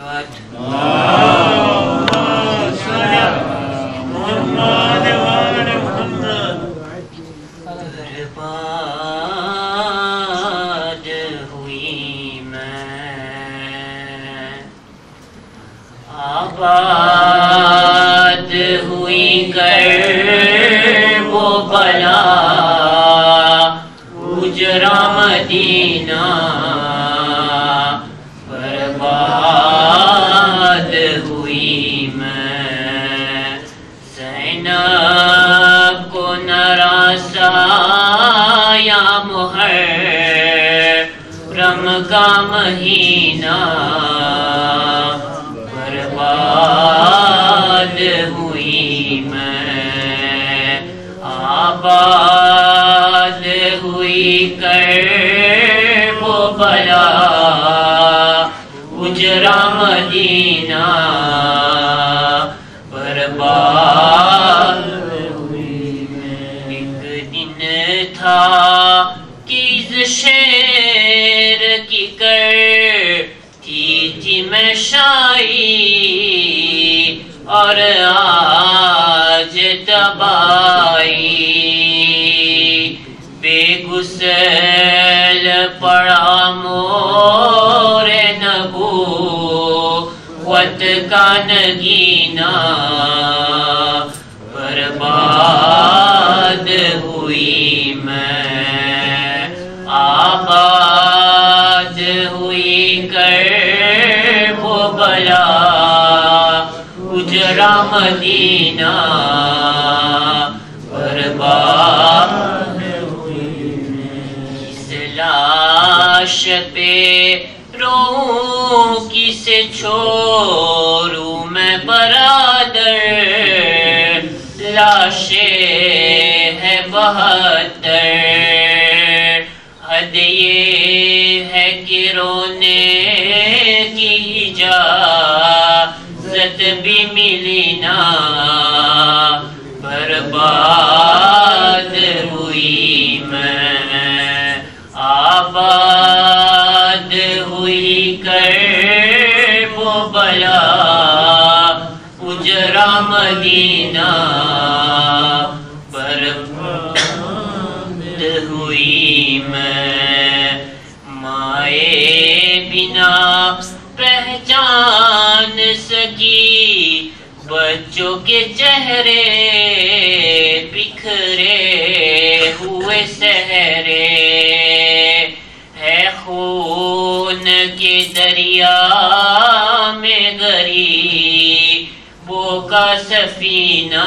برباد ہوئی میں آباد ہوئی کر وہ بلا اجرا مدینہ برباد کو نراسا یا محرم کا مہینہ برباد ہوئی میں، آباد ہوئی کر وہ بلا اجرا مدینہ برباد تھی میں شائی اور آج تبائی بے گسل پڑا مور نبو وت کا نگینا اجرا مدینہ برباد لاش پہ رو کس چھوڑوں میں برادر۔ لاشیں ہے بہتر۔ حد یہ ہے کہ رونے کی اجازت بھی ملی نا برباد ہوئی میں۔ آباد ہوئی کر وہ بلا اجرا مدینہ۔ برباد ہوئی میں۔ مائے بنا کے چہرے بکھرے ہوئے سہرے ہے خون کے دریا میں گری وہ کا سفینہ